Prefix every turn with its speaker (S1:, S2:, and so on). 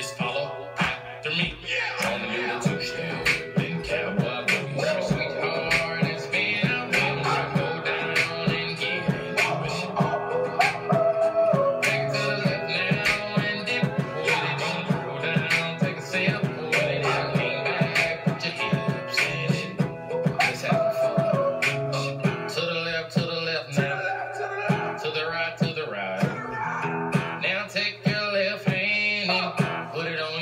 S1: Just put it on